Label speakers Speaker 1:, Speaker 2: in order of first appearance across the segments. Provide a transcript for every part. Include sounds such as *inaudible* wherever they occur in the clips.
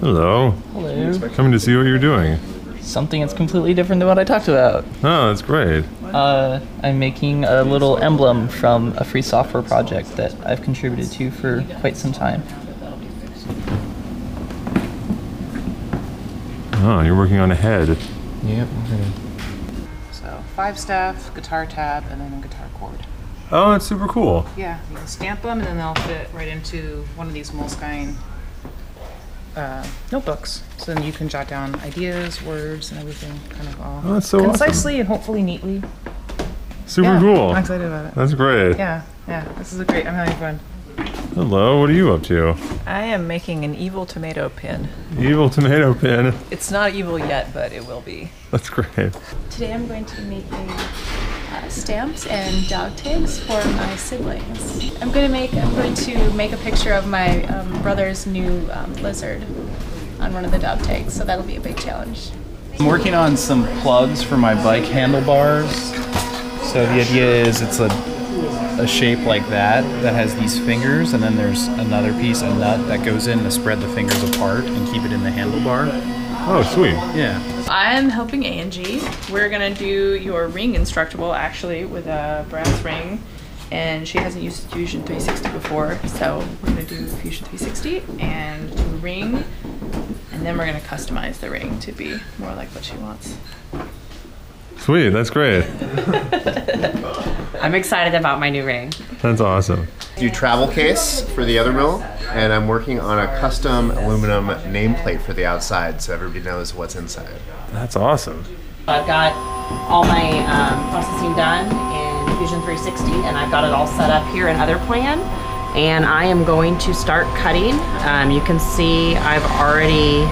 Speaker 1: Hello.
Speaker 2: Hello.
Speaker 1: Coming to see what you're doing.
Speaker 2: Something that's completely different than what I talked about.
Speaker 1: Oh, that's great.
Speaker 2: Uh, I'm making a little emblem from a free software project that I've contributed to for quite some time.
Speaker 1: Oh, you're working on a head.
Speaker 2: Yep.
Speaker 3: So five staff, guitar tab, and then a guitar chord.
Speaker 1: Oh, that's super cool.
Speaker 3: Yeah, you can stamp them, and then they'll fit right into one of these Moleskine uh, notebooks. So then you can jot down ideas, words, and everything, kind of all
Speaker 1: Oh, that's so awesome.
Speaker 3: concisely and hopefully neatly.
Speaker 1: Super
Speaker 3: yeah,
Speaker 1: cool.
Speaker 3: I'm excited about it.
Speaker 1: That's great.
Speaker 3: Yeah, yeah, this is a great. I'm having fun.
Speaker 1: Hello, what are you up to?
Speaker 4: I am making an evil tomato pin.
Speaker 1: Evil tomato pin.
Speaker 4: It's not evil yet, but it will be.
Speaker 1: That's great.
Speaker 5: Today I'm going to be making uh, stamps and dog tags for my siblings. I'm going to make I'm going to make a picture of my um, brother's new um, lizard on one of the dog tags, so that'll be a big challenge.
Speaker 6: I'm working on some plugs for my bike handlebars. So the idea is it's a, a shape like that that has these fingers, and then there's another piece, a nut that goes in to spread the fingers apart and keep it in the handlebar.
Speaker 1: Oh, sweet.
Speaker 6: Yeah.
Speaker 7: I'm helping Angie. We're gonna do your ring instructable actually with a brass ring. And she hasn't used Fusion 360 before, so we're gonna do Fusion 360 and do a ring. And then we're gonna customize the ring to be more like what she wants.
Speaker 1: Sweet, that's great. *laughs*
Speaker 8: I'm excited about my new ring.
Speaker 1: That's awesome.
Speaker 9: Do travel case for the other mill, and I'm working on a custom aluminum nameplate for the outside so everybody knows what's inside.
Speaker 1: That's awesome.
Speaker 8: I've got all my um, processing done in Fusion 360, and I've got it all set up here in Other Plan. And I am going to start cutting. Um, you can see I've already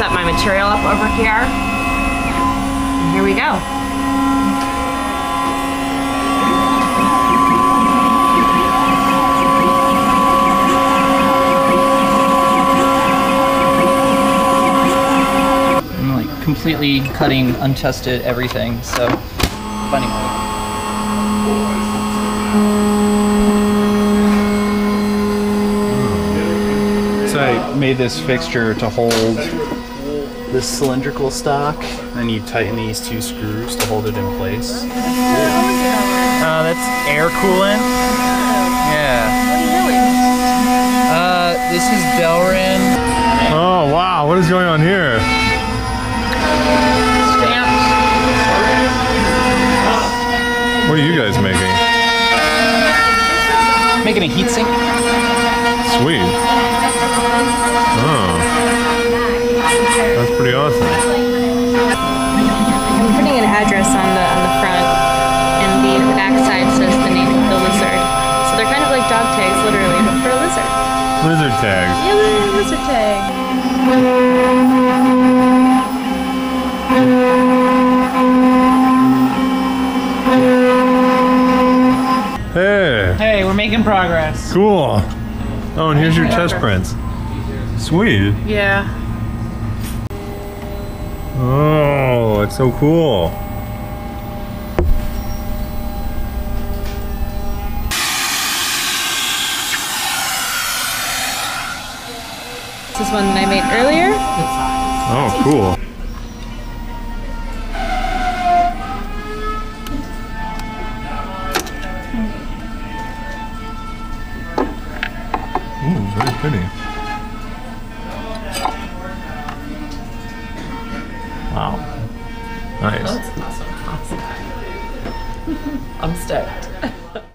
Speaker 8: set my material up over here. And here we go.
Speaker 2: I'm like completely cutting untested everything, so funny.
Speaker 6: So I made this fixture to hold this cylindrical stock, and you tighten these two screws to hold it in place. Uh, that's air coolant. Yeah. Uh, this is Delrin.
Speaker 1: Making
Speaker 2: a heat sink.
Speaker 1: Sweet. Oh. That's pretty awesome.
Speaker 5: I'm putting an address on the on the front, and the back side says the name of the lizard. So they're kind of like dog tags, literally, but for a lizard.
Speaker 1: Lizard tags.
Speaker 5: Yeah, lizard tag.
Speaker 3: Making progress.
Speaker 1: cool. Oh, and here's your test prints. Sweet.
Speaker 3: Yeah.
Speaker 1: Oh, it's so cool.
Speaker 5: This is one that I made earlier.
Speaker 1: Oh, cool. Wow. Nice. *laughs*
Speaker 4: I'm stoked. *laughs*